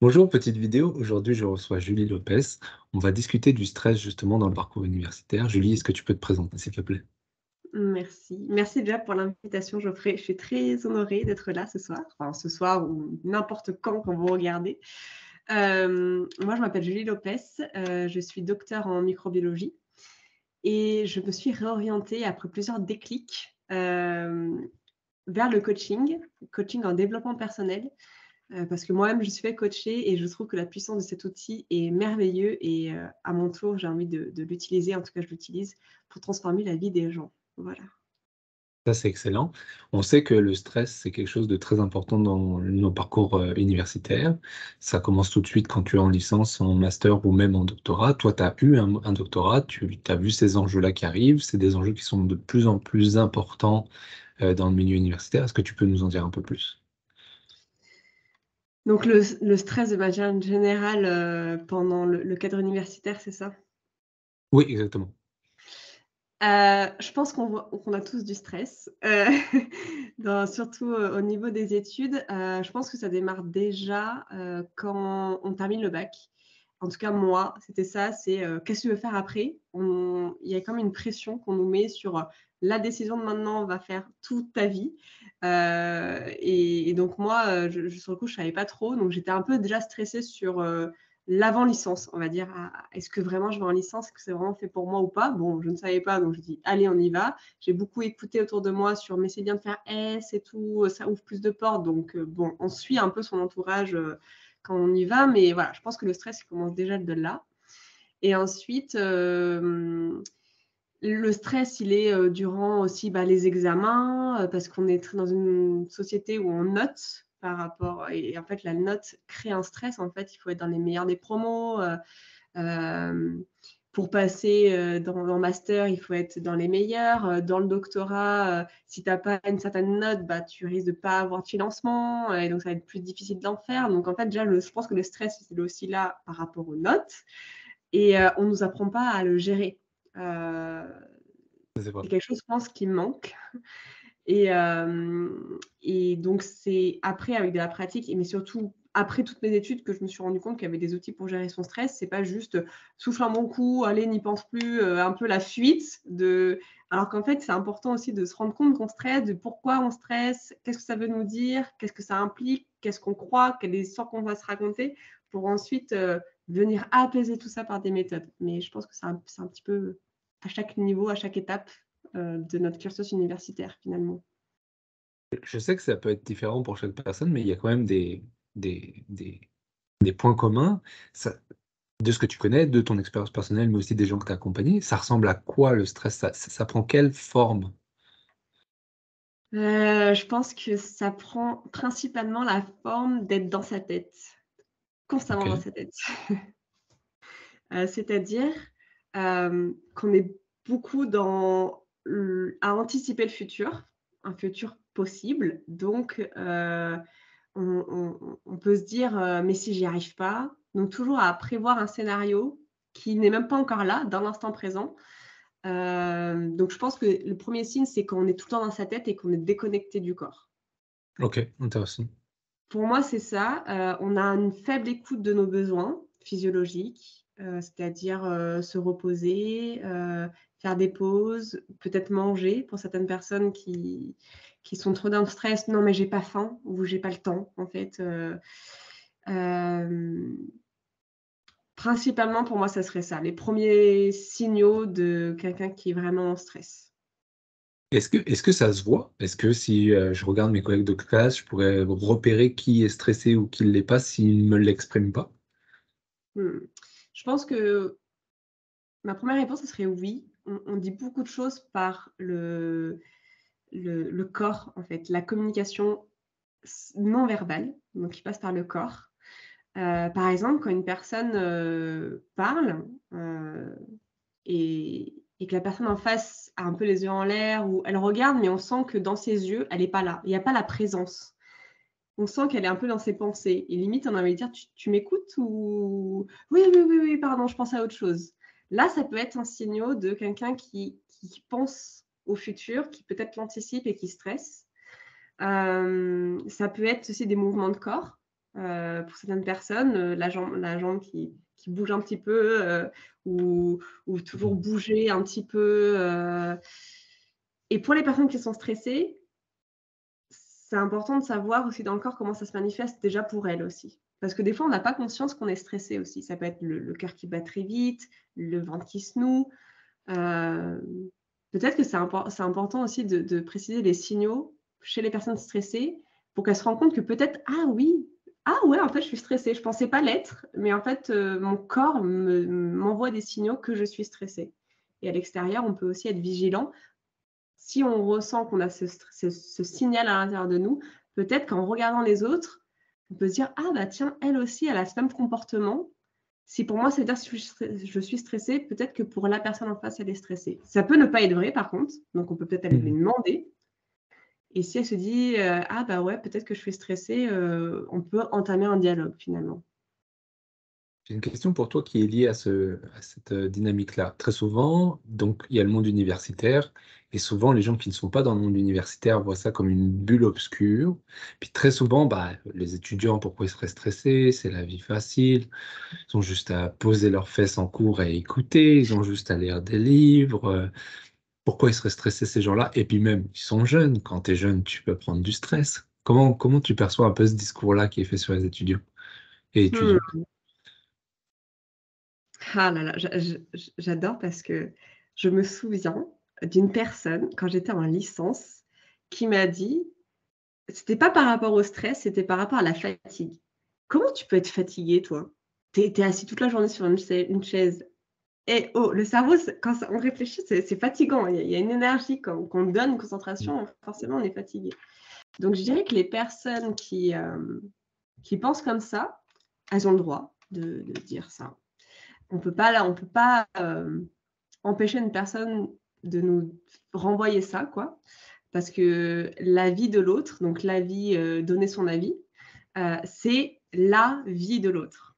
Bonjour, petite vidéo. Aujourd'hui, je reçois Julie Lopez. On va discuter du stress justement dans le parcours universitaire. Julie, est-ce que tu peux te présenter, s'il te plaît? Merci. Merci déjà pour l'invitation, Geoffrey. Je suis très honorée d'être là ce soir, enfin ce soir ou n'importe quand quand vous regardez. Euh, moi, je m'appelle Julie Lopez. Euh, je suis docteur en microbiologie et je me suis réorientée après plusieurs déclics euh, vers le coaching, coaching en développement personnel. Euh, parce que moi-même, je suis fait coacher et je trouve que la puissance de cet outil est merveilleux et euh, à mon tour, j'ai envie de, l'utiliser, en tout cas, je l'utilise pour transformer la vie des gens. Voilà. Ça, c'est excellent. On sait que le stress, c'est quelque chose de très important dans nos parcours euh, universitaires. Ça commence tout de suite quand tu es en licence, en master ou même en doctorat. Toi, tu as eu un, un, doctorat, tu as vu ces enjeux-là qui arrivent. C'est des enjeux qui sont de plus en plus importants dans le milieu universitaire. Est-ce que tu peux nous en dire un peu plus? Donc le, stress de manière générale euh, pendant le, cadre universitaire, c'est ça? Oui, exactement. Euh, je pense qu'on a tous du stress, euh, surtout au niveau des études. je pense que ça démarre déjà quand on termine le bac. En tout cas, moi, c'était ça, c'est qu'est-ce que tu veux faire après? Il y a comme une pression qu'on nous met sur la décision de maintenant va faire toute ta vie. Euh, et, donc moi, euh, je, sur le coup, je savais pas trop. Donc j'étais un peu déjà stressée sur euh, l'avant-licence, on va dire. Ah, est-ce que vraiment je vais en licence? Est-ce que c'est vraiment fait pour moi ou pas? Bon, je ne savais pas, donc je dis allez, on y va. J'ai beaucoup écouté autour de moi sur mais c'est bien de faire S et tout, ça ouvre plus de portes. Donc bon, on suit un peu son entourage quand on y va, mais voilà, je pense que le stress il commence déjà de là. Et ensuite, le stress, il est euh, durant aussi bah, les examens, euh, parce qu'on est dans une société où on note par rapport. Et, en fait, la note crée un stress. En fait, il faut être dans les meilleurs des promos. Euh, pour passer dans, le master, il faut être dans les meilleurs. Dans le doctorat, si tu n'as pas une certaine note, bah, tu risques de ne pas avoir de financement. Et donc, ça va être plus difficile d'en faire. Donc, en fait, déjà, je pense que le stress, c'est aussi là par rapport aux notes. Et on ne nous apprend pas à le gérer. Euh, c'est quelque chose, je pense, qui manque. Et, euh, donc, c'est après, avec de la pratique, mais surtout après toutes mes études, que je me suis rendu compte qu'il y avait des outils pour gérer son stress. C'est pas juste souffle un bon coup, allez, n'y pense plus, euh, un peu la fuite. Alors qu'en fait, c'est important aussi de se rendre compte qu'on stresse, de pourquoi on stresse, qu'est-ce que ça veut nous dire, qu'est-ce que ça implique, qu'est-ce qu'on croit, quelle histoires qu'on va se raconter, pour ensuite venir apaiser tout ça par des méthodes. Mais je pense que c'est un, un, petit peu à chaque niveau, à chaque étape euh, de notre cursus universitaire finalement. Je sais que ça peut être différent pour chaque personne, mais il y a quand même des, des, des, des points communs. Ça, de ce que tu connais, de ton expérience personnelle, mais aussi des gens que tu as accompagnés, ça ressemble à quoi le stress? Ça, ça, prend quelle forme? Euh, Je pense que ça prend principalement la forme d'être dans sa tête, constamment dans sa tête. Euh, c'est-à-dire euh, qu'on est beaucoup dans à anticiper le futur, un futur possible. Donc, euh, on, peut se dire, mais si j'y arrive pas, donc toujours à prévoir un scénario qui n'est même pas encore là, dans l'instant présent. donc, je pense que le premier signe, c'est qu'on est tout le temps dans sa tête et qu'on est déconnecté du corps. Ok, intéressant. Pour moi, c'est ça. on a une faible écoute de nos besoins physiologiques, euh, c'est-à-dire euh, se reposer, euh, faire des pauses, peut-être manger pour certaines personnes qui, qui sont trop dans le stress. Non, mais j'ai pas faim ou j'ai pas le temps, en fait. principalement, pour moi, ça serait ça, les premiers signaux de quelqu'un qui est vraiment en stress. Est-ce que, est que ça se voit? Est-ce que si je regarde mes collègues de classe, je pourrais repérer qui est stressé ou qui ne l'est pas s'il ne me l'exprime pas? Hmm. Je pense que ma première réponse, ce serait oui. On, dit beaucoup de choses par le, le, corps, en fait, la communication non verbale, donc qui passe par le corps. Euh, par exemple, quand une personne euh, parle euh, et, et, que la personne en face a un peu les yeux en l'air ou elle regarde, mais on sent que dans ses yeux, elle n'est pas là. Il n'y a pas la présence on sent qu'elle est un peu dans ses pensées. Et limite, on a envie de dire, tu, m'écoutes ou... Oui, oui, oui, oui, pardon, je pense à autre chose. Là, ça peut être un signal de quelqu'un qui, pense au futur, qui peut-être l'anticipe et qui stresse. Euh, ça peut être aussi des mouvements de corps. pour certaines personnes, la jambe, la jambe qui, qui bouge un petit peu ou, ou, toujours bouger un petit peu. Et pour les personnes qui sont stressées, c'est important de savoir aussi dans le corps comment ça se manifeste déjà pour elles aussi. Parce que des fois, on n'a pas conscience qu'on est stressé aussi. Ça peut être le, cœur qui bat très vite, le ventre qui se noue. Euh, peut-être que c'est important aussi de, préciser les signaux chez les personnes stressées pour qu'elles se rendent compte que peut-être, ah oui, ah ouais, en fait, je suis stressée. Je ne pensais pas l'être, mais en fait, euh, mon corps m'envoie des signaux que je suis stressée. Et à l'extérieur, on peut aussi être vigilant si on ressent qu'on a ce, signal à l'intérieur de nous, peut-être qu'en regardant les autres, on peut se dire Ah, bah tiens, elle aussi, elle a ce même comportement. Si pour moi, c'est dire que je suis stressée, peut-être que pour la personne en face, elle est stressée. Ça peut ne pas être vrai, par contre. Donc, on peut peut-être aller lui mmh. demander. Et si elle se dit euh, Ah, bah ouais, peut-être que je suis stressée, euh, on peut entamer un dialogue finalement. J'ai une question pour toi qui est liée à, ce, à cette euh, dynamique-là. Très souvent, donc, il y a le monde universitaire et souvent, les gens qui ne sont pas dans le monde universitaire voient ça comme une bulle obscure. Puis très souvent, bah, les étudiants, pourquoi ils seraient stressés? C'est la vie facile. Ils ont juste à poser leurs fesses en cours et écouter. Ils ont juste à lire des livres. Pourquoi ils seraient stressés, ces gens-là? Et puis même, ils sont jeunes. Quand tu es jeune, tu peux prendre du stress. Comment, comment tu perçois un peu ce discours-là qui est fait sur les étudiants et étudiants? Hmm. Ah là là, j'adore parce que je me souviens d'une personne, quand j'étais en licence, qui m'a dit, c'était pas par rapport au stress, c'était par rapport à la fatigue. Comment tu peux être fatigué, toi? Tu es, assis toute la journée sur une, chaise. Et oh, le cerveau, quand on réfléchit, c'est fatigant. Il y, a, une énergie qu'on donne, une concentration, forcément, on est fatigué. Donc, je dirais que les personnes qui, euh, qui pensent comme ça, elles ont le droit de, dire ça. On peut pas, là, on peut pas euh, empêcher une personne de nous renvoyer ça, quoi. Parce que la vie de l'autre, donc la vie, euh, donner son avis, euh, c'est la vie de l'autre.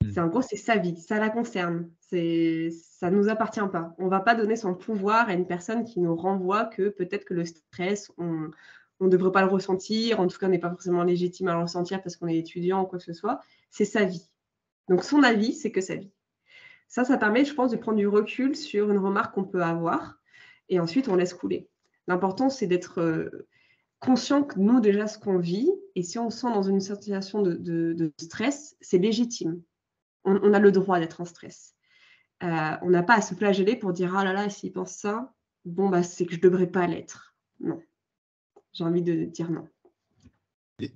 Hmm. C'est en gros, c'est sa vie, ça la concerne. Ça ne nous appartient pas. On ne va pas donner son pouvoir à une personne qui nous renvoie que peut-être que le stress, on ne devrait pas le ressentir, en tout cas, on n'est pas forcément légitime à le ressentir parce qu'on est étudiant ou quoi que ce soit. C'est sa vie. Donc son avis, c'est que sa vie. Ça, ça permet, je pense, de prendre du recul sur une remarque qu'on peut avoir et ensuite on laisse couler. L'important, c'est d'être euh, conscient que nous, déjà, ce qu'on vit, et si on se sent dans une situation de, stress, c'est légitime. On, a le droit d'être en stress. Euh, on n'a pas à se flageller pour dire Ah là là, s'il pense ça, bon, bah, c'est que je ne devrais pas l'être. Non. J'ai envie de dire non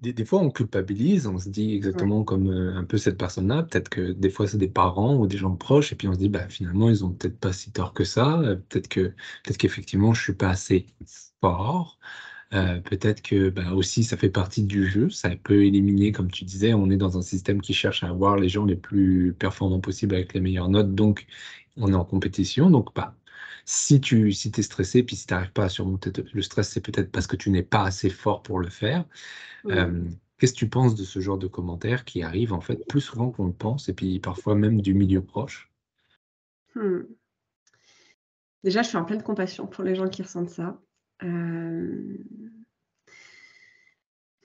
des, fois, on culpabilise, on se dit exactement comme euh, un peu cette personne-là. Peut-être que des fois, c'est des parents ou des gens proches, et puis on se dit, bah, finalement, ils ont peut-être pas si tort que ça. Euh, peut-être que, peut-être qu'effectivement, je suis pas assez fort. Euh, peut-être que bah, aussi, ça fait partie du jeu. Ça peut éliminer, comme tu disais, on est dans un système qui cherche à avoir les gens les plus performants possibles avec les meilleures notes. Donc, on est en compétition. Donc, bah, si tu si es stressé, puis si tu n'arrives pas à surmonter le stress, c'est peut-être parce que tu n'es pas assez fort pour le faire. Qu'est-ce que tu penses de ce genre de commentaires qui arrivent en fait plus souvent qu'on le pense et puis parfois même du milieu proche? Mmh. Déjà, je suis en pleine compassion pour les gens qui ressentent ça.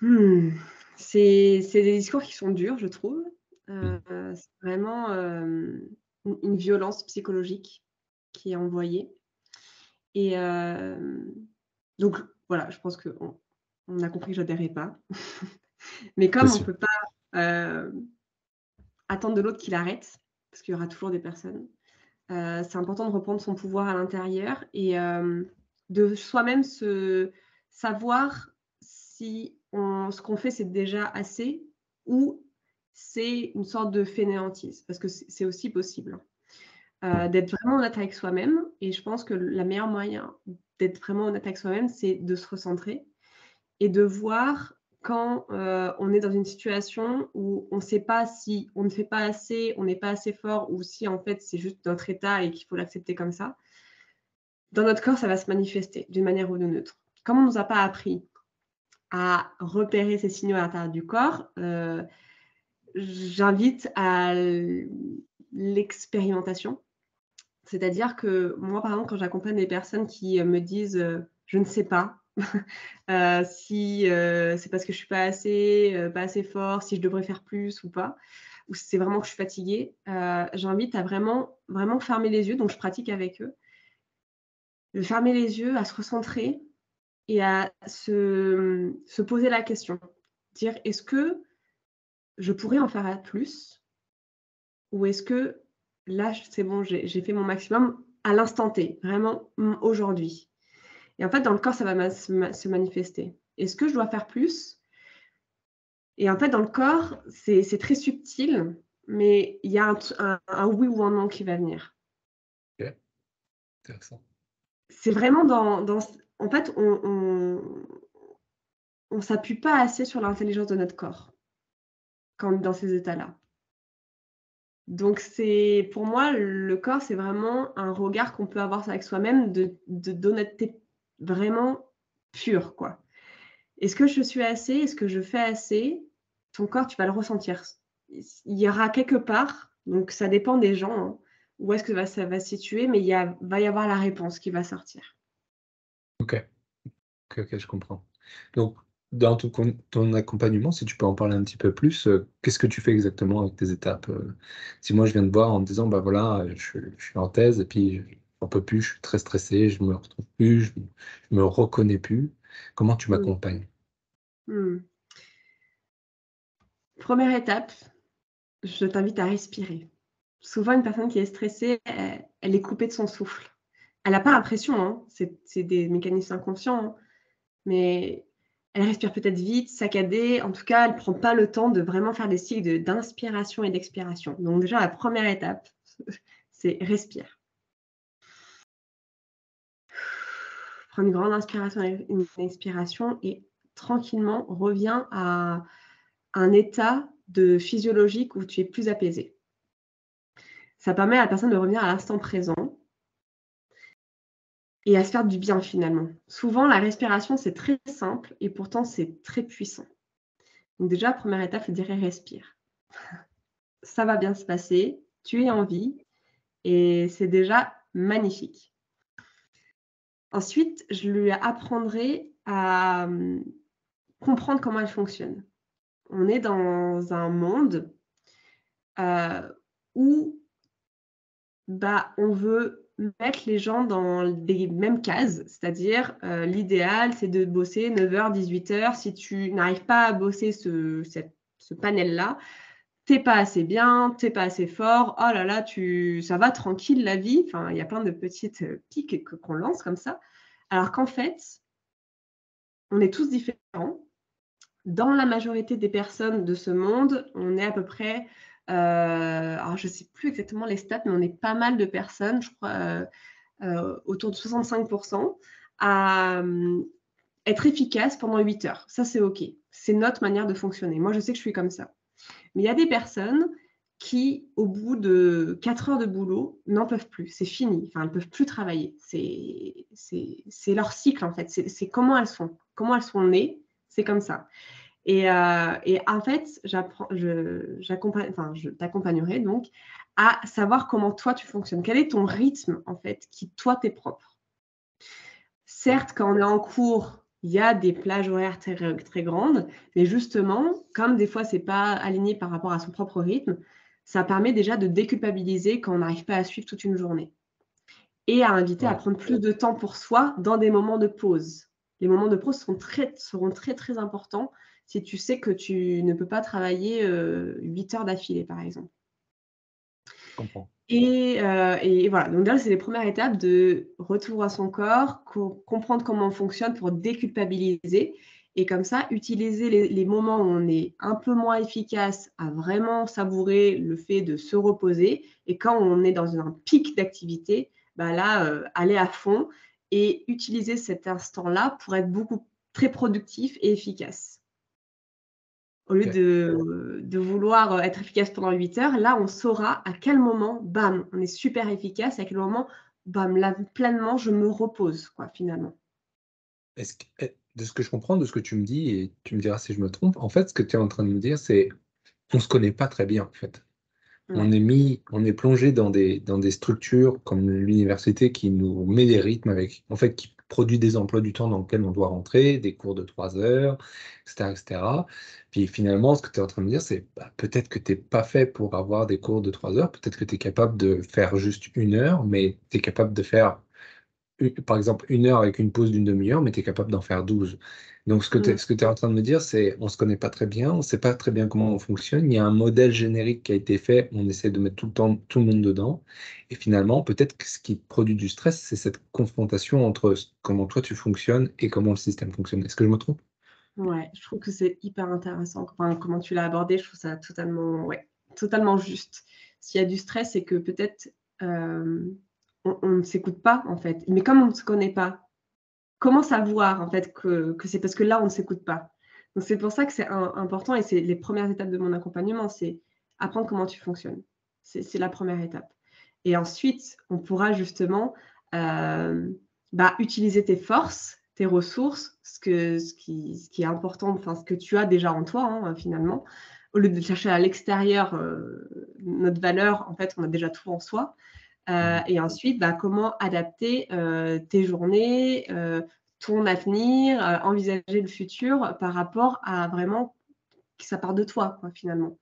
Mmh. C'est des discours qui sont durs, je trouve. Euh, c'est vraiment une violence psychologique qui est envoyée. Et donc, voilà, je pense qu'on on a compris que je n'adhérais pas. Mais comme on ne peut pas euh, attendre de l'autre qu'il arrête, parce qu'il y aura toujours des personnes, euh, c'est important de reprendre son pouvoir à l'intérieur et euh, de soi-même se savoir si ce qu'on fait c'est déjà assez ou c'est une sorte de fainéantise, parce que c'est aussi possible. d'être vraiment honnête avec soi-même. Et je pense que la meilleure moyen d'être vraiment honnête avec soi-même, c'est de se recentrer et de voir quand euh, on est dans une situation où on ne sait pas si on ne fait pas assez, on n'est pas assez fort, ou si en fait c'est juste notre état et qu'il faut l'accepter comme ça, dans notre corps, ça va se manifester d'une manière ou d'une autre. Comme on ne nous a pas appris à repérer ces signaux à l'intérieur du corps, euh, j'invite à l'expérimentation. C'est-à-dire que moi, par exemple, quand j'accompagne des personnes qui me disent euh, je ne sais pas, si c'est parce que je suis pas assez, pas assez fort, si je devrais faire plus ou pas, ou si c'est vraiment que je suis fatiguée, j'invite à vraiment, vraiment fermer les yeux. Donc, je pratique avec eux. De fermer les yeux, à se recentrer et à se, se poser la question. Dire est-ce que je pourrais en faire plus Ou est-ce que là, c'est bon, j'ai fait mon maximum à l'instant T, vraiment aujourd'hui Et en fait, dans le corps, ça va se manifester. Est-ce que je dois faire plus? Et en fait, dans le corps, c'est très subtil, mais il y a un, oui ou un non qui va venir. Ok, intéressant. C'est vraiment dans, En fait, on ne s'appuie pas assez sur l'intelligence de notre corps quand dans ces états-là. Donc c'est pour moi le corps c'est vraiment un regard qu'on peut avoir avec soi-même de d'honnêteté vraiment pure quoi. Est-ce que je suis assez? Est-ce que je fais assez? Ton corps tu vas le ressentir. Il y aura quelque part donc ça dépend des gens hein, où est-ce que ça va se situer mais il y va y avoir la réponse qui va sortir. Ok. Ok, je comprends. Donc dans ton, accompagnement, si tu peux en parler un petit peu plus, euh, qu'est-ce que tu fais exactement avec tes étapes euh? Si moi je viens de voir en te disant, bah voilà, je, suis en thèse et puis j'en peux plus, je suis très stressé, je me retrouve plus, je, ne me reconnais plus, comment tu mmh. m'accompagnes? Mmh. Première étape, je t'invite à respirer. Souvent, une personne qui est stressée, elle, est coupée de son souffle. Elle n'a pas l'impression, hein, c'est des mécanismes inconscients, hein, mais elle respire peut-être vite, saccadée. En tout cas, elle ne prend pas le temps de vraiment faire des cycles d'inspiration et d'expiration. Donc déjà, la première étape, c'est respire. Prends une grande inspiration et une expiration et tranquillement reviens à un état de physiologique où tu es plus apaisé. Ça permet à la personne de revenir à l'instant présent et à se faire du bien finalement. Souvent, la respiration, c'est très simple et pourtant, c'est très puissant. Donc déjà, première étape, je dirais respire. Ça va bien se passer, tu es en vie et c'est déjà magnifique. Ensuite, je lui apprendrai à hum, comprendre comment elle fonctionne. On est dans un monde euh, où bah, on veut mettre les gens dans des mêmes cases, c'est-à-dire euh, l'idéal, c'est de bosser 9h, 18h. Si tu n'arrives pas à bosser ce, panel-là, t'es pas assez bien, t'es pas assez fort, oh là là, tu, ça va tranquille la vie. Enfin, il y a plein de petites euh, piques qu'on lance comme ça. Alors qu'en fait, on est tous différents. Dans la majorité des personnes de ce monde, on est à peu près alors, je ne sais plus exactement les stats, mais on est pas mal de personnes, je crois, euh, euh, autour de 65%, à être efficace pendant 8 heures. Ça, c'est OK. C'est notre manière de fonctionner. Moi, je sais que je suis comme ça. Mais il y a des personnes qui, au bout de 4 heures de boulot, n'en peuvent plus. C'est fini. Enfin, elles ne peuvent plus travailler. C'est leur cycle, en fait. C'est comment elles sont. Comment elles sont nées. C'est comme ça. Euh, et, en fait, je, t'accompagnerai donc à savoir comment toi tu fonctionnes. Quel est ton rythme en fait qui toi t'es propre? Certes, quand on est en cours, il y a des plages horaires très, très grandes, mais justement, comme des fois c'est pas aligné par rapport à son propre rythme, ça permet déjà de déculpabiliser quand on n'arrive pas à suivre toute une journée. Et à inviter à prendre plus de temps pour soi dans des moments de pause. Les moments de pause seront très, seront très, très importants si tu sais que tu ne peux pas travailler 8 euh, heures d'affilée, par exemple. Je comprends. Euh, et, voilà, donc là, c'est les premières étapes de retour à son corps, comprendre comment on fonctionne pour déculpabiliser. Et comme ça, utiliser les, moments où on est un peu moins efficace à vraiment savourer le fait de se reposer. Et quand on est dans un pic d'activité, bah là, euh, aller à fond et utiliser cet instant-là pour être beaucoup très productif et efficace. Au lieu de, vouloir euh, être efficace pendant 8 heures, là, on saura à quel moment, bam, on est super efficace, à quel moment, bam, là, pleinement, je me repose, quoi, finalement. Est-ce que, eh, de ce que je comprends, de ce que tu me dis, et tu me diras si je me trompe, en fait, ce que tu es en train de me dire, c'est qu'on ne se connaît pas très bien, en fait. On est mis, on est plongé dans des, dans des structures comme l'université qui nous met des rythmes avec, en fait, qui produit des emplois du temps dans lesquels on doit rentrer, des cours de trois heures, etc., etc. Puis finalement, ce que tu es en train de dire, c'est bah, peut-être que tu n'es pas fait pour avoir des cours de trois heures, peut-être que tu es capable de faire juste une heure, mais tu es capable de faire, par exemple, une heure avec une pause d'une demi-heure, mais tu es capable d'en faire douze. Donc, ce que tu es, en train de me dire, c'est on ne se connaît pas très bien, on ne sait pas très bien comment on fonctionne. Il y a un modèle générique qui a été fait, on essaie de mettre tout le temps tout le monde dedans. Et finalement, peut-être que ce qui produit du stress, c'est cette confrontation entre comment toi tu fonctionnes et comment le système fonctionne. Est-ce que je me trompe? Ouais, je trouve que c'est hyper intéressant. comment tu l'as abordé, je trouve ça totalement, ouais, totalement juste. S'il y a du stress, c'est que peut-être euh, on, on ne s'écoute pas, en fait. Mais comme on ne se connaît pas, comment savoir en fait que, c'est parce que là, on ne s'écoute pas Donc c'est pour ça que c'est important et c'est les premières étapes de mon accompagnement, c'est apprendre comment tu fonctionnes. C'est la première étape. Et ensuite, on pourra justement euh, bah, utiliser tes forces, tes ressources, ce, que, ce, qui, ce qui est important, enfin ce que tu as déjà en toi hein, finalement. Au lieu de chercher à l'extérieur euh, notre valeur, en fait, on a déjà tout en soi. Euh, et ensuite, bah, comment adapter euh, tes journées, euh, ton avenir, envisager le futur par rapport à vraiment que ça part de toi, finalement.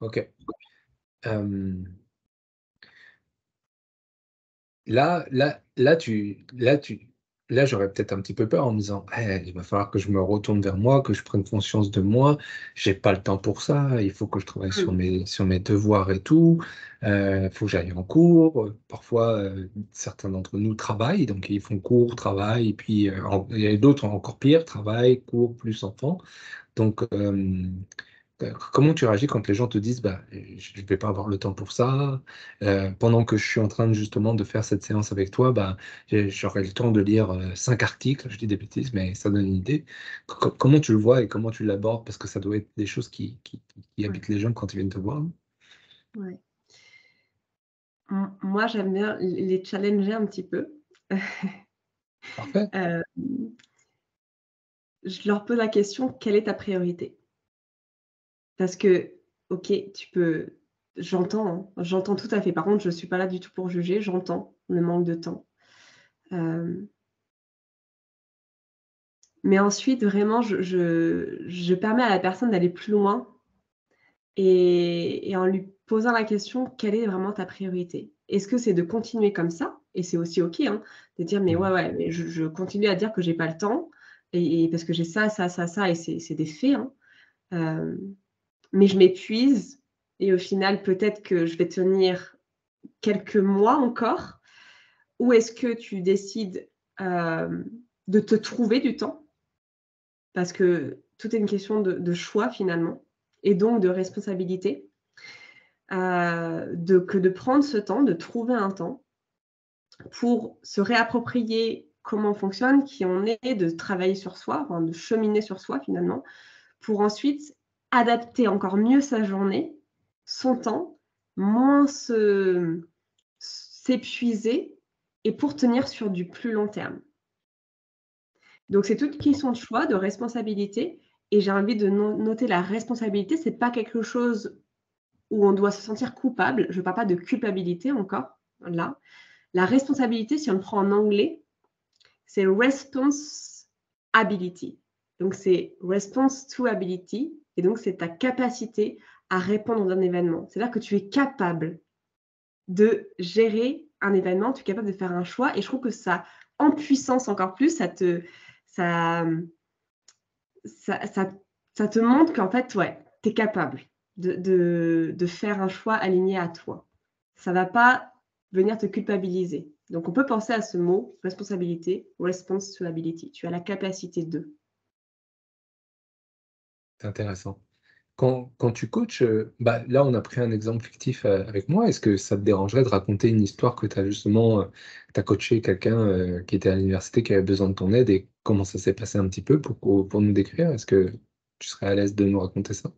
Ok. là, là, là, tu, là, tu, là, j'aurais peut-être un petit peu peur en me disant, «Eh, il va falloir que je me retourne vers moi, que je prenne conscience de moi. J'ai pas le temps pour ça. Il faut que je travaille sur mmh. mes, sur mes devoirs et tout. Euh, il faut que j'aille en cours. Parfois, euh, certains d'entre nous travaillent, donc ils font cours, travail, et puis euh, il y a d'autres encore pire, travail, cours plus enfants. Donc, Comment tu réagis quand les gens te disent bah, je ne vais pas avoir le temps pour ça, euh, pendant que je suis en train de, justement de faire cette séance avec toi, bah, j'aurai le temps de lire euh, cinq articles, je dis des bêtises, mais ça donne une idée. comment tu le vois et comment tu l'abordes? Parce que ça doit être des choses qui, qui, habitent les gens quand ils viennent te voir. Ouais. Moi, j'aime bien les challenger un petit peu. Parfait. Euh, je leur pose la question quelle est ta priorité? Parce que, ok, tu peux. J'entends, hein, j'entends tout à fait. Par contre, je ne suis pas là du tout pour juger, j'entends le manque de temps. Euh, mais ensuite, vraiment, je, permets à la personne d'aller plus loin et, en lui posant la question, quelle est vraiment ta priorité? Est-ce que c'est de continuer comme ça? Et c'est aussi OK hein, de dire, mais ouais, ouais, mais je, continue à dire que j'ai pas le temps et, parce que j'ai ça, ça, ça, ça, et c'est des faits. Hein. Euh, mais je m'épuise et au final, peut-être que je vais tenir quelques mois encore. Ou est-ce que tu décides euh, de te trouver du temps? Parce que tout est une question de, choix finalement et donc de responsabilité. Euh, de, que de prendre ce temps, de trouver un temps pour se réapproprier comment on fonctionne, qui on est, de travailler sur soi, de cheminer sur soi finalement, pour ensuite adapter encore mieux sa journée, son temps, moins s'épuiser et pour tenir sur du plus long terme. Donc c'est toute question de choix, de responsabilité. Et j'ai envie de noter la responsabilité, c'est pas quelque chose où on doit se sentir coupable. Je ne parle pas de culpabilité encore là. La responsabilité, si on le prend en anglais, c'est responsibility. Donc c'est response to ability. Et donc, c'est ta capacité à répondre à un événement. C'est-à-dire que tu es capable de gérer un événement, tu es capable de faire un choix. Et je trouve que ça, en puissance encore plus, ça te, ça, ça, ça, te montre qu'en fait, ouais, tu es capable de, de, faire un choix aligné à toi. Ça ne va pas venir te culpabiliser. Donc, on peut penser à ce mot, responsabilité, responsibility. Tu as la capacité de. C'est intéressant. Quand, tu coaches, euh, bah, là, on a pris un exemple fictif euh, avec moi. Est-ce que ça te dérangerait de raconter une histoire que tu as justement, euh, tu as coaché quelqu'un qui était à l'université, qui avait besoin de ton aide et comment ça s'est passé un petit peu pour, pour nous décrire? Est-ce que tu serais à l'aise de nous raconter ça?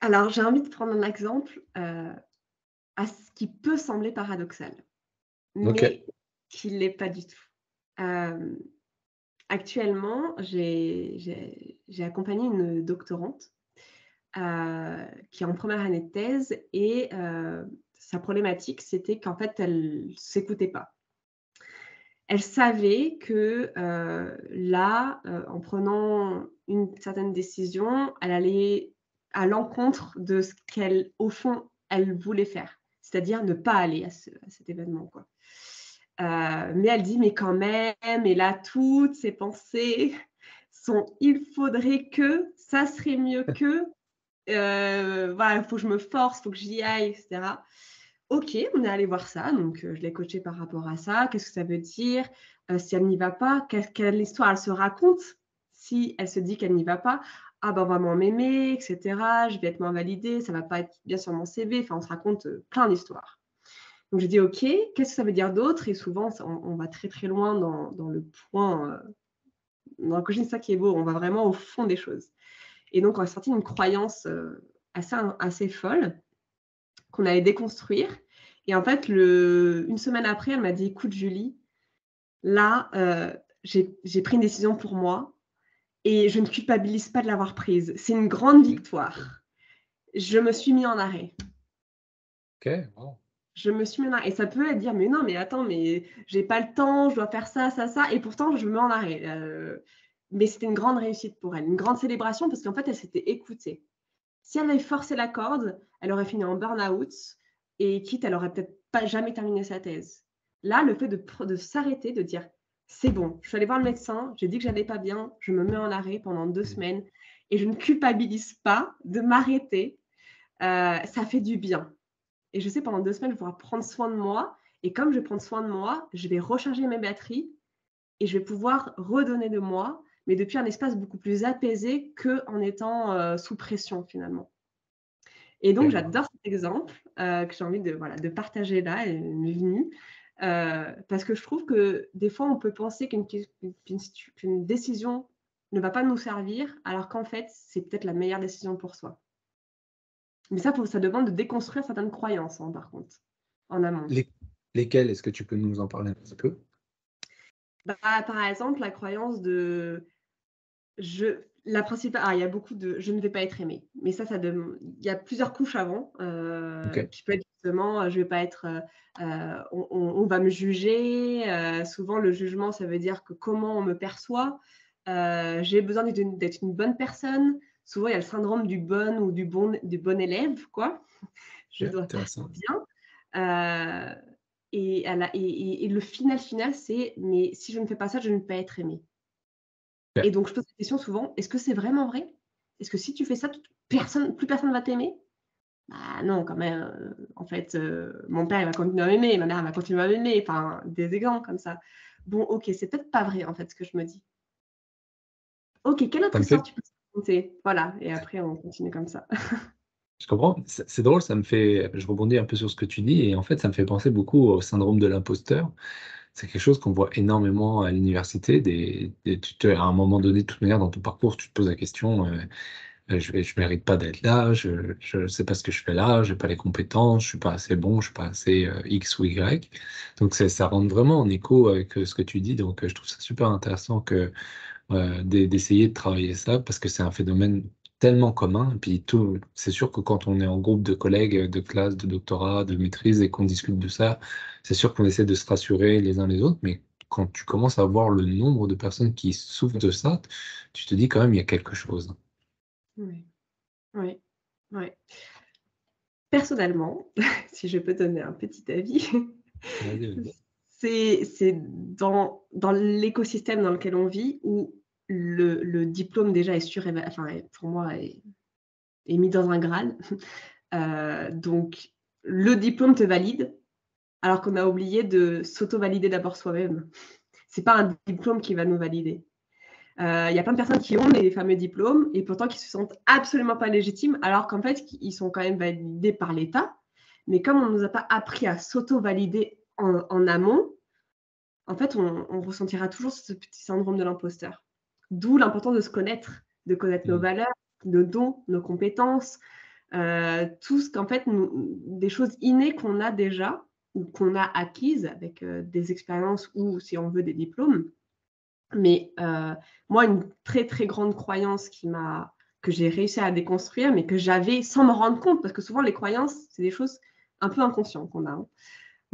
Alors, j'ai envie de prendre un exemple à ce qui peut sembler paradoxal, mais qui ne l'est pas du tout. Actuellement, j'ai accompagné une doctorante euh, qui est en première année de thèse et euh, sa problématique, c'était qu'en fait, elle ne s'écoutait pas. Elle savait que euh, là, en prenant une certaine décision, elle allait à l'encontre de ce qu'elle, au fond, elle voulait faire, c'est-à-dire ne pas aller à, cet événement. Quoi. Euh, mais elle dit, mais quand même, et là, toutes ses pensées sont, il faudrait que, ça serait mieux que, voilà, il faut que je me force, il faut que j'y aille, etc. Ok, on est allé voir ça, donc euh, je l'ai coaché par rapport à ça. Qu'est-ce que ça veut dire euh, Si elle n'y va pas, quelle, histoire elle se raconte Si elle se dit qu'elle n'y va pas, ah ben on va moins m'aimer, etc. Je vais être moins validée, ça va pas être bien sur mon CV. Enfin, on se raconte euh, plein d'histoires. Donc j'ai dit ok, qu'est-ce que ça veut dire d'autre? Et souvent, on, va très très loin dans, le point. dans le coaching, c'est ça qui est beau. On va vraiment au fond des choses. Et donc on a sorti une croyance assez, assez folle qu'on allait déconstruire. Et en fait, une semaine après, elle m'a dit, écoute Julie, là, euh, j'ai pris une décision pour moi et je ne culpabilise pas de l'avoir prise. C'est une grande victoire. Je me suis mis en arrêt. Ok, Je me suis mis en arrêt. Et ça peut être dire, mais non, mais attends, mais j'ai pas le temps, je dois faire ça, ça, ça. Et pourtant, je me mets en arrêt. Euh, mais c'était une grande réussite pour elle, une grande célébration parce qu'en fait, elle s'était écoutée. Si elle avait forcé la corde, elle aurait fini en burn-out et quitte, elle aurait peut-être pas jamais terminé sa thèse. Là, le fait de, s'arrêter, de dire c'est bon, je suis allée voir le médecin, j'ai dit que j'allais pas bien, je me mets en arrêt pendant deux mmh. semaines et je ne culpabilise pas de m'arrêter, euh, ça fait du bien. Et je sais, pendant deux semaines, je vais prendre soin de moi. Et comme je vais prendre soin de moi, je vais recharger mes batteries et je vais pouvoir redonner de moi mais depuis un espace beaucoup plus apaisé qu'en étant euh, sous pression finalement. Et donc, j'adore cet exemple euh, que j'ai envie de, voilà, de partager là, elle m'est venue, euh, parce que je trouve que des fois, on peut penser qu'une décision ne va pas nous servir, alors qu'en fait, c'est peut-être la meilleure décision pour soi. Mais ça, ça demande de déconstruire certaines croyances, hein, par contre, en amont. lesquelles Est-ce que tu peux nous en parler un petit peu? Bah, Par exemple, la croyance de je, la principale, ah, il y a beaucoup de je ne vais pas être aimé. Mais ça, ça il y a plusieurs couches avant euh, qui peut être justement euh, je vais pas être, euh, on, va me juger. souvent, le jugement, ça veut dire que comment on me perçoit. j'ai besoin d'être une bonne personne. Souvent, il y a le syndrome du bon ou du bon, du bon élève, quoi. Je dois faire bien. Et, et, et, le final final, c'est mais si je ne fais pas ça, je ne peux pas être aimé. Et donc, je pose la question souvent, est-ce que c'est vraiment vrai? Est-ce que si tu fais ça, personne, plus personne ne va t'aimer? Bah non, quand même. Euh, en fait, euh, mon père, il va continuer à m'aimer, ma mère, va continuer à m'aimer. Enfin, des exemples comme ça. Bon, ok, c'est peut-être pas vrai, en fait, ce que je me dis. Ok, quelle autre histoire tu peux Voilà, et après, on continue comme ça. Je comprends. C'est drôle, ça me fait. Je rebondis un peu sur ce que tu dis, et en fait, ça me fait penser beaucoup au syndrome de l'imposteur c'est quelque chose qu'on voit énormément à l'université. Des, à un moment donné, de toute manière, dans ton parcours, tu te poses la question euh, euh, je ne mérite pas d'être là, je ne sais pas ce que je fais là, je n'ai pas les compétences, je ne suis pas assez bon, je ne suis pas assez euh, X ou Y. Donc ça rentre vraiment en écho avec ce que tu dis. Donc je trouve ça super intéressant que d'essayer de travailler ça parce que c'est un phénomène tellement commun. Et puis tout, c'est sûr que quand on est en groupe de collègues, de classe, de doctorat, de maîtrise et qu'on discute de ça, c'est sûr qu'on essaie de se rassurer les uns les autres. Mais quand tu commences à voir le nombre de personnes qui souffrent de ça, tu te dis quand même il y a quelque chose. Oui, oui, oui. Personnellement, si je peux donner un petit avis, c'est dans, l'écosystème dans lequel on vit où le, diplôme déjà est sur, enfin, pour moi, est, mis dans un Graal. Euh, donc, le diplôme te valide, alors qu'on a oublié de s'auto-valider d'abord soi-même. C'est pas un diplôme qui va nous valider. Il euh, y a plein de personnes qui ont les fameux diplômes et pourtant qui se sentent absolument pas légitimes, alors qu'en fait, ils sont quand même validés par l'État. Mais comme on ne nous a pas appris à s'auto-valider en, amont, en fait, on, on, ressentira toujours ce petit syndrome de l'imposteur. D'où l'importance de se connaître, de connaître nos mmh. valeurs, nos dons, nos compétences, euh, tout ce qu'en fait, des choses innées qu'on a déjà ou qu'on a acquises avec euh, des expériences ou, si on veut, des diplômes. Mais euh, moi, une très très grande croyance qui m'a que j'ai réussi à déconstruire, mais que j'avais sans me rendre compte, parce que souvent les croyances, c'est des choses un peu inconscient qu'on a. Hein.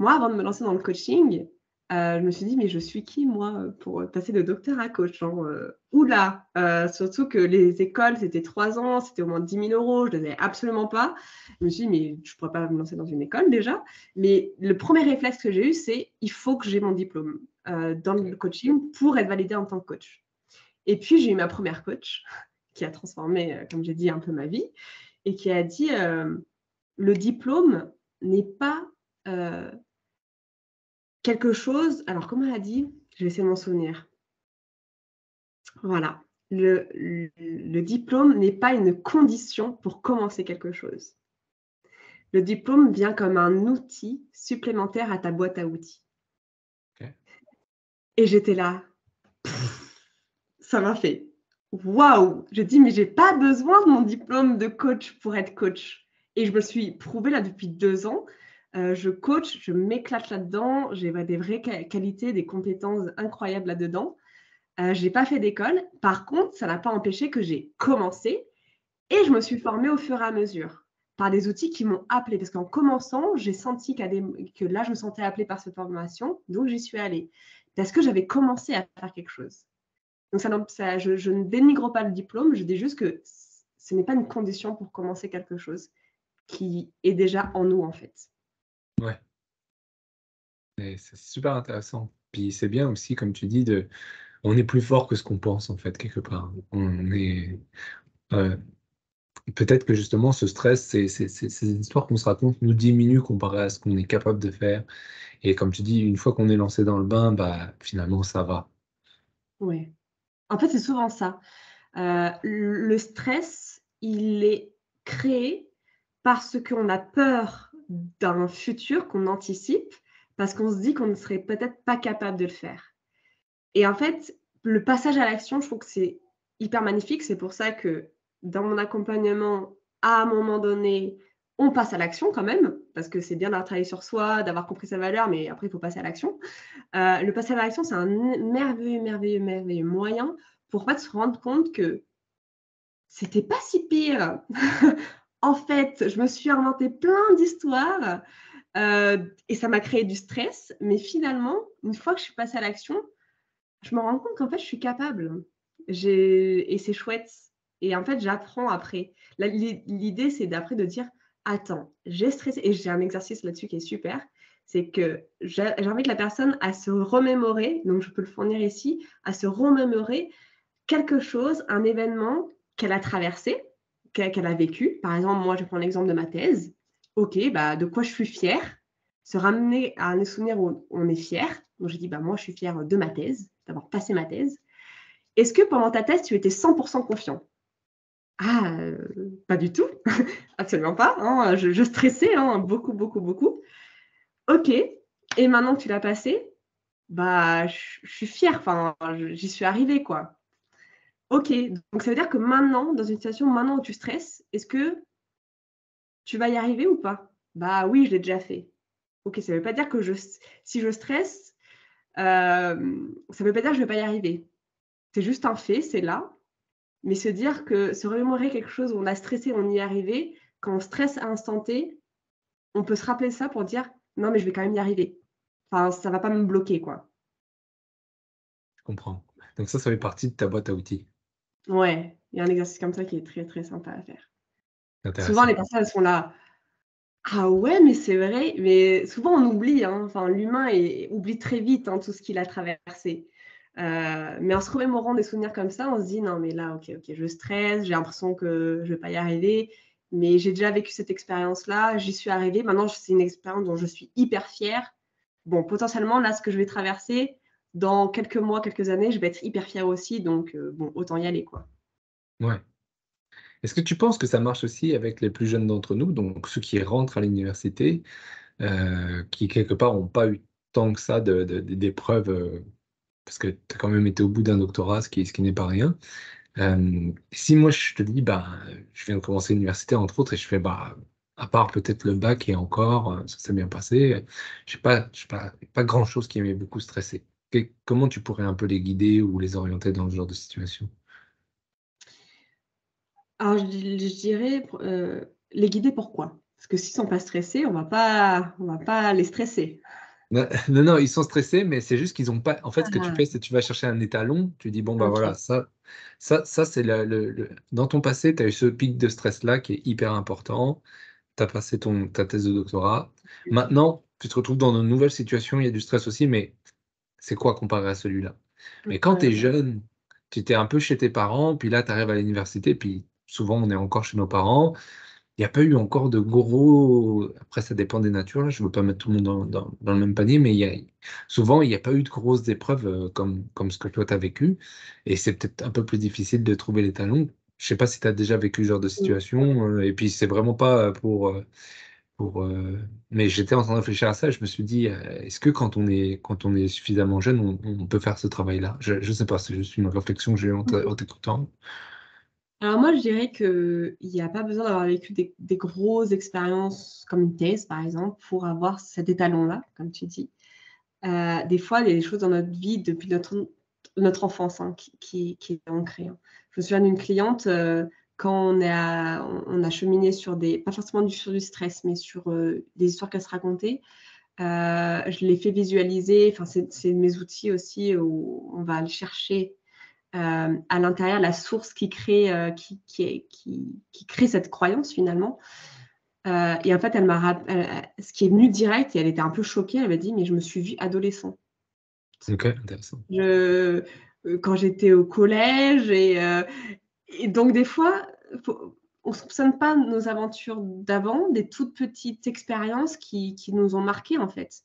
Moi, avant de me lancer dans le coaching, euh, je me suis dit, mais je suis qui, moi, pour passer de docteur à coach genre, euh, Oula euh, Surtout que les écoles, c'était trois ans, c'était au moins 10 000 euros, je ne les absolument pas. Je me suis dit, mais je ne pourrais pas me lancer dans une école déjà. Mais le premier réflexe que j'ai eu, c'est il faut que j'ai mon diplôme dans le coaching pour être validée en tant que coach. Et puis, j'ai eu ma première coach qui a transformé, comme j'ai dit, un peu ma vie et qui a dit le diplôme n'est pas quelque chose. Alors, comment elle a dit Je vais essayer de m'en souvenir. Voilà. Le, le, diplôme n'est pas une condition pour commencer quelque chose. Le diplôme vient comme un outil supplémentaire à ta boîte à outils. Et j'étais là. ça m'a fait waouh Je dis, mais j'ai pas besoin de mon diplôme de coach pour être coach. Et je me suis prouvé là depuis deux ans euh, je coach, je m'éclate là-dedans, j'ai des vraies qualités, des compétences incroyables là-dedans. Euh, je n'ai pas fait d'école. Par contre, ça n'a pas empêché que j'ai commencé et je me suis formée au fur et à mesure par des outils qui m'ont appelée. Parce qu'en commençant, j'ai senti que là, je me sentais appelée par cette formation, donc j'y suis allée. Parce que j'avais commencé à faire quelque chose. Donc, ça, je, ne dénigre pas le diplôme, je dis juste que ce n'est pas une condition pour commencer quelque chose qui est déjà en nous, en fait. Ouais. c'est super intéressant. Puis c'est bien aussi, comme tu dis, de, on est plus fort que ce qu'on pense en fait quelque part. On est euh, peut-être que justement ce stress, c'est ces histoires qu'on se raconte nous diminuent comparé à ce qu'on est capable de faire. Et comme tu dis, une fois qu'on est lancé dans le bain, bah finalement ça va. Oui. En fait, c'est souvent ça. Euh, le stress, il est créé parce qu'on a peur d'un futur qu'on anticipe parce qu'on se dit qu'on ne serait peut-être pas capable de le faire. Et en fait, le passage à l'action, je trouve que c'est hyper magnifique. C'est pour ça que dans mon accompagnement, à un moment donné, on passe à l'action quand même, parce que c'est bien d'avoir travaillé sur soi, d'avoir compris sa valeur, mais après, il faut passer à l'action. Euh, le passage à l'action, c'est un merveilleux, merveilleux, merveilleux moyen pour en se rendre compte que c'était pas si pire. en fait, je me suis inventé plein d'histoires euh, et ça m'a créé du stress. Mais finalement, une fois que je suis passée à l'action, je me rends compte qu'en fait, je suis capable. Et c'est chouette. Et en fait, j'apprends après. L'idée, c'est d'après de dire Attends, j'ai stressé. Et j'ai un exercice là-dessus qui est super. C'est que j'invite la personne à se remémorer, donc je peux le fournir ici, à se remémorer quelque chose, un événement qu'elle a traversé, qu'elle a vécu. Par exemple, moi, je prends l'exemple de ma thèse. OK, bah, de quoi je suis fière? Se ramener à un souvenir où on est fier. Donc, j'ai dit, bah, moi, je suis fière de ma thèse, d'avoir passé ma thèse. Est-ce que pendant ta thèse, tu étais 100% confiant? Ah, euh, pas du tout. Absolument pas. Hein. Je, stressais hein, beaucoup, beaucoup, beaucoup. OK. Et maintenant que tu l'as passé, bah, je, suis fière. Enfin, j'y suis arrivée, quoi. Ok, donc ça veut dire que maintenant, dans une situation maintenant où tu stresses, est-ce que tu vas y arriver ou pas? Bah oui, je l'ai déjà fait. Ok, ça ne veut pas dire que je, si je stresse, euh, ça ne veut pas dire que je ne vais pas y arriver. C'est juste un fait, c'est là. Mais se dire que se remémorer quelque chose où on a stressé, on y est arrivé, quand on stresse à instant T, on peut se rappeler ça pour dire non, mais je vais quand même y arriver. Enfin, ça ne va pas me bloquer, quoi. Je comprends. Donc ça, ça fait partie de ta boîte à outils. Ouais, il y a un exercice comme ça qui est très, très sympa à faire. Souvent, les personnes, sont là: «Ah ouais, mais c'est vrai», mais souvent on oublie, hein, enfin l'humain oublie très vite, hein, tout ce qu'il a traversé. Euh, mais en se remémorant des souvenirs comme ça, on se dit: «Non, mais là, OK, OK, je stresse, j'ai l'impression que je vais pas y arriver, mais j'ai déjà vécu cette expérience-là, j'y suis arrivée. Maintenant, c'est une expérience dont je suis hyper fière. Bon, potentiellement, là, ce que je vais traverser, dans quelques mois, quelques années, je vais être hyper fière aussi. Donc, euh, bon, autant y aller, quoi. Ouais. Est-ce que tu penses que ça marche aussi avec les plus jeunes d'entre nous, donc ceux qui rentrent à l'université, euh, qui quelque part n'ont pas eu tant que ça d'épreuves, euh, parce que tu as quand même été au bout d'un doctorat, ce qui, n'est pas rien. si moi je te dis, bah, je viens de commencer l'université entre autres, et je fais, bah, à part peut-être le bac et encore, ça s'est bien passé, je n'ai pas, pas, pas grand-chose qui m'ait beaucoup stressé comment tu pourrais un peu les guider ou les orienter dans ce genre de situation? Alors, je, dirais, euh, les guider pourquoi? Parce que s'ils sont pas stressés, on on va pas les stresser. Non, non, ils sont stressés, mais c'est juste qu'ils ont pas. En fait, ce que tu fais, c'est que tu vas chercher un étalon. Tu dis, bon, bah voilà, ça, ça, ça c'est le, Dans ton passé, tu as eu ce pic de stress-là qui est hyper important. Tu as passé ton, ta thèse de doctorat. Maintenant, tu te retrouves dans une nouvelle situation, il y a du stress aussi, mais c'est quoi comparé à celui-là? Mais quand tu es Euh, jeune, tu étais un peu chez tes parents, puis là, tu arrives à l'université, puis souvent, on est encore chez nos parents. Il n'y a pas eu encore de gros. Après, ça dépend des natures. là. Je ne veux pas mettre tout le monde dans, dans- dans le même panier, mais il y a... souvent, il n'y a pas eu de grosses épreuves euh, comme, comme ce que toi, tu as vécu. Et c'est peut-être un peu plus difficile de trouver les talons. Je ne sais pas si tu as déjà vécu ce genre de situation. euh, et puis, c'est vraiment pas pour. Euh, Mais j'étais en train de réfléchir à ça. Je me suis dit, euh, est-ce que quand on est, quand on est suffisamment jeune, on, peut faire ce travail-là? Je ne sais pas, c'est juste une réflexion que j'ai eue en t'écoutant. Alors moi, je dirais qu'il n'y a pas besoin d'avoir vécu des, grosses expériences comme une thèse, par exemple, pour avoir cet étalon-là, comme tu dis. Euh, des fois, il y a des choses dans notre vie depuis notre, notre enfance hein, qui, qui, qui est ancrée. hein. Je me souviens d'une cliente, quand on a, on, a cheminé sur des, pas forcément du, sur du stress, mais sur euh, des histoires qu'elle se racontait, euh, je l'ai fait visualiser, enfin, c'est mes outils aussi où on va aller chercher euh, à l'intérieur la source qui crée, qui, qui, qui, qui crée cette croyance finalement. Et en fait, elle m'a ce qui est venu direct, et elle était un peu choquée, elle m'a dit, mais je me suis vue adolescent. Ok, intéressant. Je, quand j'étais au collège, et, euh, et donc des fois, faut- on ne soupçonne pas nos aventures d'avant, des toutes petites expériences qui, qui nous ont marquées en fait.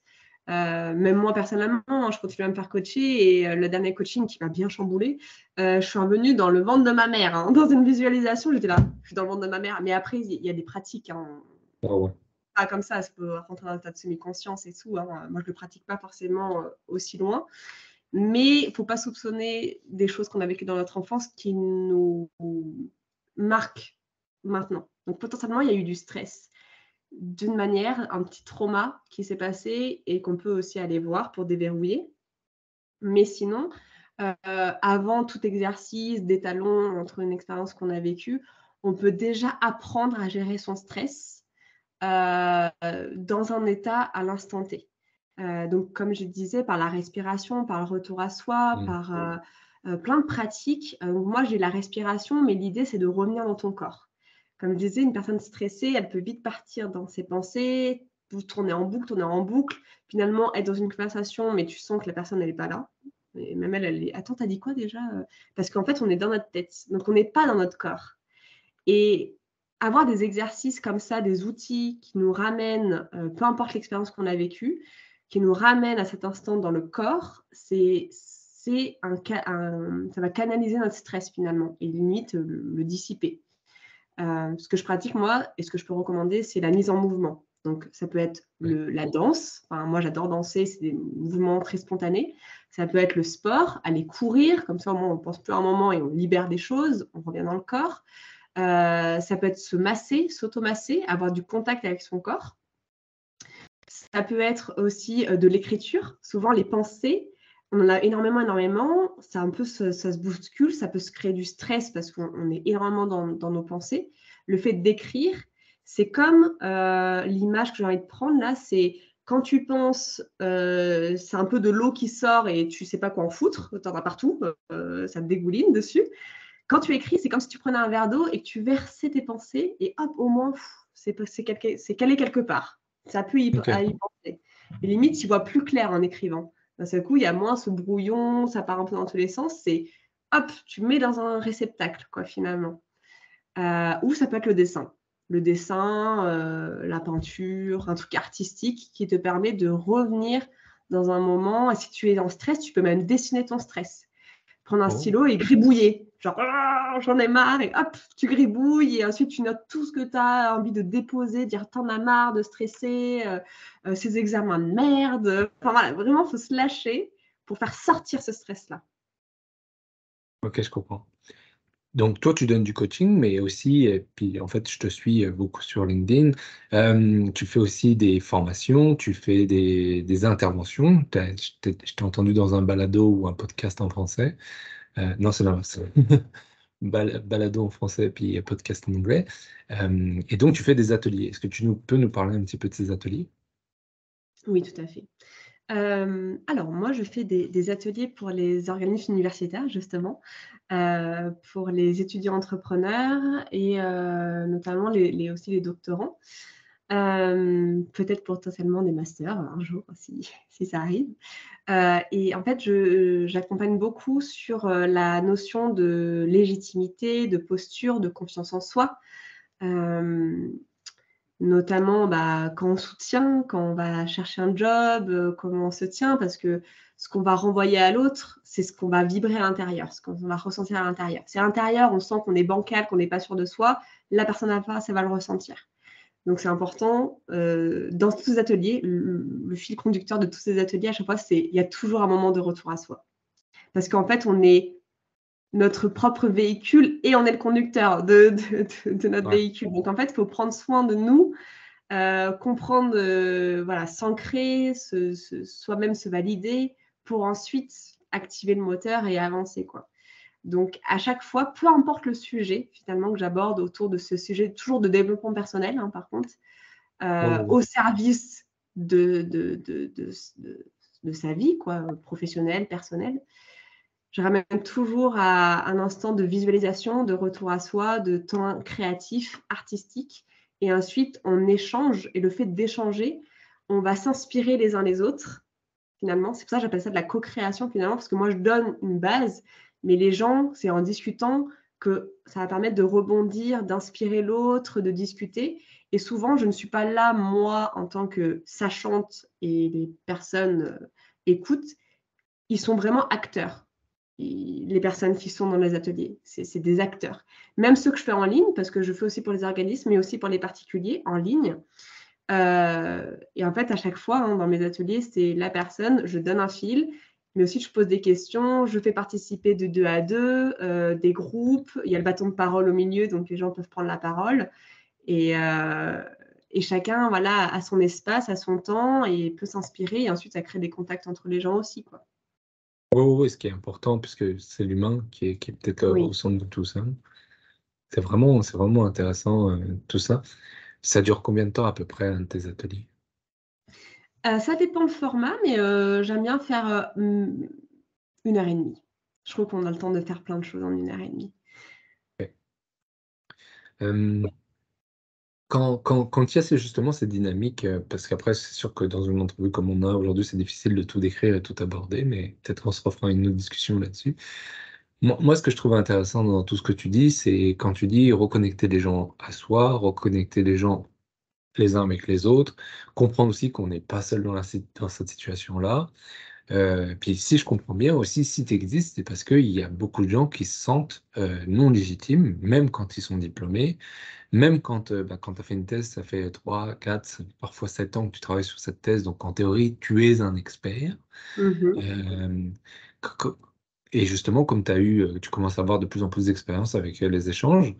Euh, même moi personnellement, hein, je continue à me faire coacher et euh, le dernier coaching qui m'a bien chamboulé, euh, je suis revenue dans le ventre de ma mère. hein. Dans une visualisation, j'étais là, je suis dans le ventre de ma mère. Mais après, il y a des pratiques. hein. Ouais, ouais. Pas comme ça, ça peut rentrer dans un état de semi-conscience et tout. hein. Moi, je ne le pratique pas forcément aussi loin. Mais il ne faut pas soupçonner des choses qu'on a vécues dans notre enfance qui nous marquent maintenant. Donc potentiellement, il y a eu du stress d'une manière, un petit trauma qui s'est passé et qu'on peut aussi aller voir pour déverrouiller. Mais sinon, euh, avant tout exercice d'étalon entre une expérience qu'on a vécue, on peut déjà apprendre à gérer son stress euh, dans un état à l'instant T. Euh, donc, comme je disais, par la respiration, par le retour à soi, Mm. par euh, euh, plein de pratiques. Moi, j'ai la respiration, mais l'idée, c'est de revenir dans ton corps. Comme je disais, une personne stressée, elle peut vite partir dans ses pensées, vous tourner en boucle, tourner en boucle, finalement être dans une conversation, mais tu sens que la personne, elle n'est pas là. Et même elle, elle est, attends, t'as dit quoi déjà Parce qu'en fait, on est dans notre tête, donc on n'est pas dans notre corps. Et avoir des exercices comme ça, des outils qui nous ramènent, euh, peu importe l'expérience qu'on a vécue, qui nous ramènent à cet instant dans le corps, c'est c'est un, un- ça va canaliser notre stress finalement et limite le, le dissiper. Euh, ce que je pratique moi et ce que je peux recommander, c'est la mise en mouvement. Donc ça peut être le- la danse. Enfin, moi j'adore danser, c'est des mouvements très spontanés. Ça peut être le sport, aller courir, comme ça au moins on pense plus à un moment et on libère des choses, on revient dans le corps. Euh, ça peut être se masser, s'automasser, avoir du contact avec son corps. Ça peut être aussi euh, de l'écriture. Souvent, les pensées, on en a énormément, énormément. Ça, un peu, ça se bouscule, ça peut se créer du stress parce qu'on on est énormément dans, nos pensées. Le fait d'écrire, c'est comme euh, l'image que j'ai envie de prendre là, c'est quand tu penses, euh, c'est un peu de l'eau qui sort et tu sais pas quoi en foutre, t'en as partout, ça te dégouline dessus. Quand tu écris, c'est comme si tu prenais un verre d'eau et que tu versais tes pensées et hop, au moins, c'est calé quelque part. Ça peut y, Ok. à y penser. Et limite, tu vois plus clair en écrivant. D'un seul coup, il y a moins ce brouillon, ça part un peu dans tous les sens. C'est hop, tu mets dans un réceptacle, quoi, finalement. Euh, ou ça peut être le dessin. Le dessin, euh, la peinture, un truc artistique qui te permet de revenir dans un moment. Et si tu es en stress, tu peux même dessiner ton stress. Prendre un Oh. stylo et gribouiller. Genre, Ah, j'en ai marre, et hop, tu gribouilles, et ensuite tu notes tout ce que tu as envie de déposer, dire t'en as marre de stresser, euh, euh, ces examens de merde. Enfin voilà, vraiment, il faut se lâcher pour faire sortir ce stress-là. Ok, je comprends. Donc, toi, tu donnes du coaching, mais aussi, et puis en fait, je te suis euh, beaucoup sur LinkedIn. Tu fais aussi des formations, tu fais des, des interventions. Je t'ai entendu dans un balado ou un podcast en français. Euh, non, c'est l'inverse. balado en français puis podcast en anglais. et donc, tu fais des ateliers. Est-ce que tu nous, peux nous parler un petit peu de ces ateliers? Oui, tout à fait. alors, moi, je fais des, ateliers pour les organismes universitaires, justement, pour les étudiants entrepreneurs et notamment les, aussi les doctorants. Peut-être potentiellement des masters un jour, si, ça arrive. et en fait, j'accompagne beaucoup sur la notion de légitimité, de posture, de confiance en soi notamment bah, quand on soutient, quand on va chercher un job, euh, comment on se tient, parce que ce qu'on va renvoyer à l'autre, c'est ce qu'on va vibrer à l'intérieur, ce qu'on va ressentir à l'intérieur. Si à l'intérieur, on sent qu'on est bancal, qu'on n'est pas sûr de soi, la personne à face, elle va le ressentir. Donc c'est important, euh, dans tous ces ateliers, le, fil conducteur de tous ces ateliers, à chaque fois, c'est il y a toujours un moment de retour à soi. Parce qu'en fait, on est notre propre véhicule et on est le conducteur de, notre véhicule. Donc en fait, il faut prendre soin de nous, euh, comprendre, euh, voilà, s'ancrer, soi-même se valider pour ensuite activer le moteur et avancer. quoi. Donc à chaque fois, peu importe le sujet finalement que j'aborde autour de ce sujet, toujours de développement personnel hein, par contre, euh, au service de, de, sa vie, quoi, professionnelle, personnelle je ramène toujours à un instant de visualisation, de retour à soi, de temps créatif, artistique. Et ensuite, on échange. Et le fait d'échanger, on va s'inspirer les uns les autres, finalement. C'est pour ça que j'appelle ça de la co-création, finalement, parce que moi, je donne une base, mais les gens, c'est en discutant que ça va permettre de rebondir, d'inspirer l'autre, de discuter. Et souvent, je ne suis pas là, moi, en tant que sachante et les personnes euh, écoutent. Ils sont vraiment acteurs les personnes qui sont dans les ateliers. C'est des acteurs. Même ceux que je fais en ligne, parce que je fais aussi pour les organismes, mais aussi pour les particuliers en ligne. Euh, et en fait, à chaque fois, hein, dans mes ateliers, c'est la personne, je donne un fil, mais aussi je pose des questions, je fais participer de deux à deux, euh, des groupes, il y a le bâton de parole au milieu, donc les gens peuvent prendre la parole. Et, euh, et chacun voilà, a son espace, a son temps et peut s'inspirer. Et ensuite, ça crée des contacts entre les gens aussi. Quoi. Oui, oui, ce qui est important, puisque c'est l'humain qui est, qui est peut-être au centre de tout ça. C'est vraiment, c'est vraiment intéressant euh, tout ça. Ça dure combien de temps à peu près un de tes ateliers? Euh, ça dépend le format, mais euh, j'aime bien faire une heure et demie. Je trouve qu'on a le temps de faire plein de choses en une heure et demie. Quand, il y a justement cette dynamique, euh, parce qu'après, c'est sûr que dans une entrevue comme on a aujourd'hui, c'est difficile de tout décrire et tout aborder, mais peut-être qu'on se refera une autre discussion là-dessus. Moi, ce que je trouve intéressant dans tout ce que tu dis, c'est quand tu dis reconnecter les gens à soi, reconnecter les gens les uns avec les autres, comprendre aussi qu'on n'est pas seul dans, la, dans cette situation-là. Euh, puis si je comprends bien aussi, si tu existes, c'est parce qu'il y a beaucoup de gens qui se sentent euh, non légitimes, même quand ils sont diplômés, même quand, euh, bah, quand tu as fait une thèse, ça fait 3, 4, parfois 7 ans que tu travailles sur cette thèse, donc en théorie, tu es un expert. Mmh et justement, comme tu as eu, tu commences à avoir de plus en plus d'expérience avec les échanges,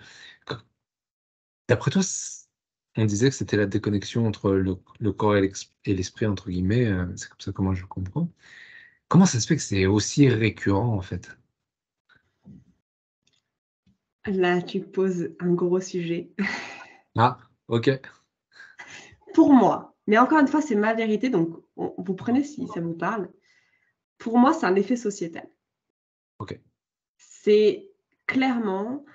d'après toi, on disait que c'était la déconnexion entre le, corps et l'esprit, entre guillemets, c'est comme ça comment je comprends. Comment ça se fait que c'est aussi récurrent en fait? Là, tu poses un gros sujet. Ah, ok. Pour moi, mais encore une fois, c'est ma vérité, donc vous prenez si ça vous parle. Pour moi, c'est un effet sociétal. Ok. C'est clairement.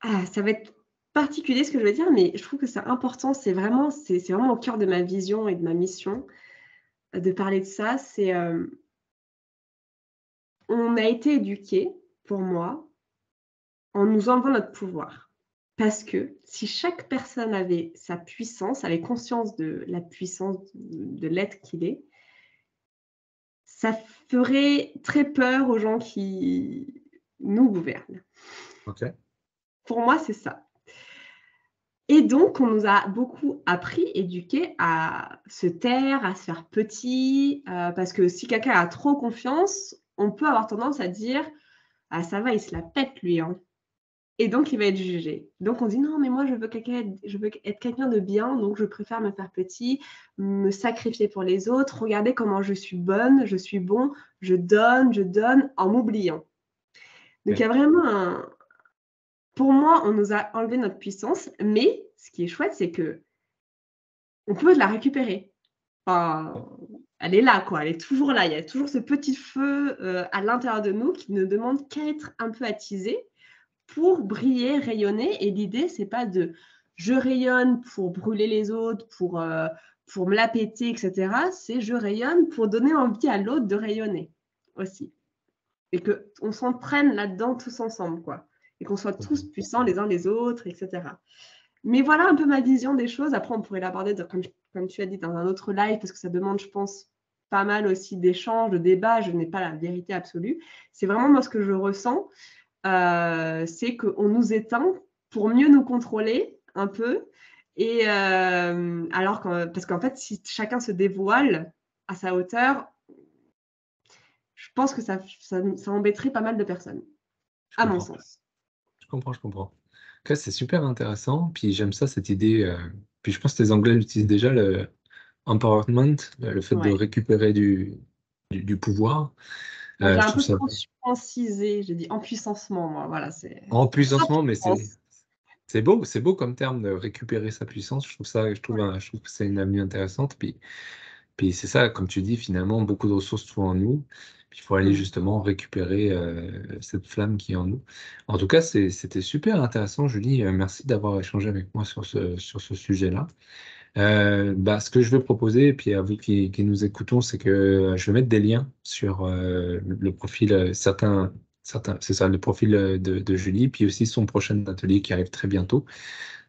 Ah, ça va être particulier ce que je vais dire, mais je trouve que c'est important. C'est vraiment, c'est, vraiment au cœur de ma vision et de ma mission euh, de parler de ça. C'est. Euh, on a été éduqués pour moi, en nous enlevant notre pouvoir. Parce que si chaque personne avait sa puissance, avait conscience de la puissance de l'être qu'il est, ça ferait très peur aux gens qui nous gouvernent. Pour moi, c'est ça. Et donc, on nous a beaucoup appris, éduqués à se taire, à se faire petit, euh, parce que si quelqu'un a trop confiance, on peut avoir tendance à dire ah, ça va, il se la pète, lui. Hein. Et donc, il va être jugé. Donc, on dit non, mais moi, je veux, quelqu'un, je veux être quelqu'un de bien, donc je préfère me faire petit, me sacrifier pour les autres. Regardez comment je suis bonne, je suis bon, je donne, je donne en m'oubliant. Donc il y a vraiment un... Pour moi, on nous a enlevé notre puissance, mais ce qui est chouette, c'est que on peut la récupérer. elle est là, quoi. Elle est toujours là. Il y a toujours ce petit feu euh, à l'intérieur de nous qui ne demande qu'à être un peu attisé pour briller, rayonner. Et l'idée, c'est pas de je rayonne pour brûler les autres, pour, euh, pour me la péter, etc. C'est je rayonne pour donner envie à l'autre de rayonner aussi. Et qu'on s'entraîne là-dedans tous ensemble, quoi. Et qu'on soit tous puissants les uns les autres, etc. Mais voilà un peu ma vision des choses. Après, on pourrait l'aborder, comme, comme tu as dit, dans un autre live, parce que ça demande, je pense, pas mal aussi d'échanges, de débats. Je n'ai pas la vérité absolue. C'est vraiment moi ce que je ressens. Euh, c'est qu'on nous éteint pour mieux nous contrôler un peu. Et euh, alors, parce qu'en fait, si chacun se dévoile à sa hauteur, je pense que ça, ça, embêterait pas mal de personnes, à mon sens. Je comprends, je comprends. En cas, c'est super intéressant. Puis j'aime ça, cette idée. Euh, puis je pense que les Anglais utilisent déjà le empowerment, le fait de récupérer du, du, pouvoir. Euh, un peu ça... j'ai dit empuissancement, moi. Voilà, c'est. Empuissancement, mais c'est c'est beau, c'est beau comme terme de récupérer sa puissance. Je trouve ça, je trouve, je trouve que c'est une avenue intéressante. Puis, puis c'est ça, comme tu dis, finalement, beaucoup de ressources sont en nous. Il faut aller mmh. justement récupérer euh, cette flamme qui est en nous. En tout cas, c'était super intéressant, Julie. Euh, merci d'avoir échangé avec moi sur ce, sur ce sujet-là. Euh, bah, ce que je veux proposer, et puis à vous qui, qui nous écoutons, c'est que je vais mettre des liens sur le profil, certains c'est ça, le profil de, Julie, puis aussi son prochain atelier qui arrive très bientôt.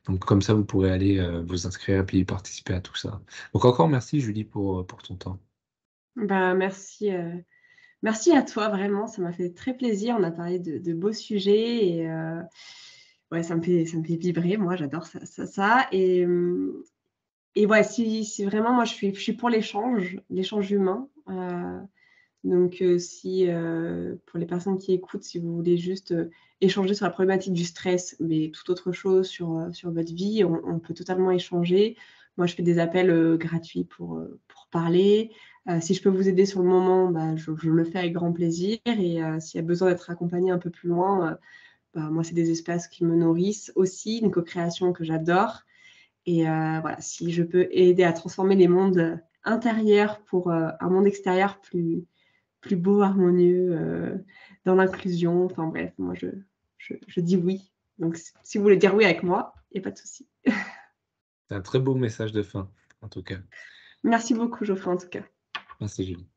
Donc comme ça, vous pourrez aller euh, vous inscrire et puis participer à tout ça. Donc encore merci Julie pour, euh, pour ton temps. Bah, merci, merci à toi, vraiment, ça m'a fait très plaisir. On a parlé de, beaux sujets et ouais, ça me, fait, ça me fait vibrer, moi j'adore ça, ça, Et, et ouais, si, si, vraiment, moi je suis, je suis pour l'échange, l'échange humain. Donc, euh, si euh, pour les personnes qui écoutent, si vous voulez juste euh, échanger sur la problématique du stress, mais toute autre chose sur, sur votre vie, on, peut totalement échanger. Moi, je fais des appels gratuits pour, pour parler. si je peux vous aider sur le moment, bah, je, le fais avec grand plaisir. Et s'il y a besoin d'être accompagné un peu plus loin, bah, moi, c'est des espaces qui me nourrissent aussi, une co-création que j'adore. Et voilà, si je peux aider à transformer les mondes intérieurs pour un monde extérieur plus, plus beau, harmonieux, euh, dans l'inclusion. Enfin bref, moi je, je, dis oui. Donc si vous voulez dire oui avec moi, il n'y a pas de souci. C'est un très beau message de fin, en tout cas. Merci beaucoup, Geoffrey, en tout cas. Merci, Julie.